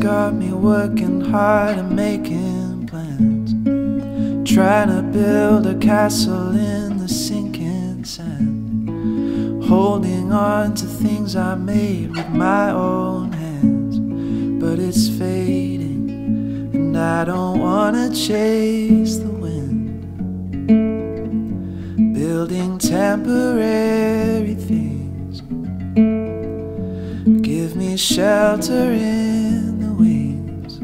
got me working hard and making plans. Trying to build a castle in the sinking sand. Holding on to things I made with my own hands. But it's fading, and I don't wanna chase the wind. Building temporary things. Give me shelter in the wings.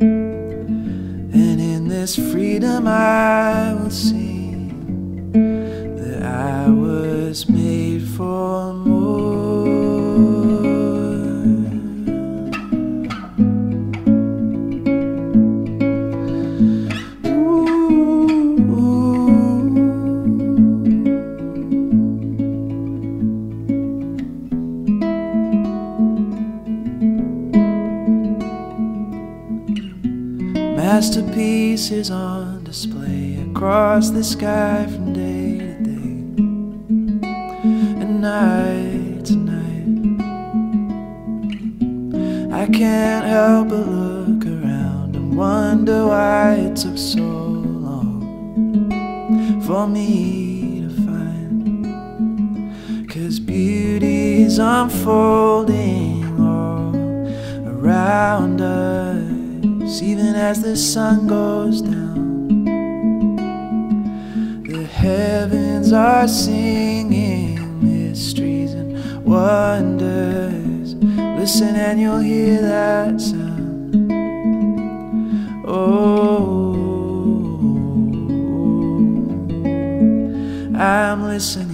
And in this freedom, I will see that I was made Masterpieces on display across the sky from day to day and night to night. I can't help but look around and wonder why it took so long for me to find. Cause beauty's unfolding all around us, even as the sun goes down. The heavens are singing mysteries and wonders. Listen and you'll hear that sound. Oh, I'm listening.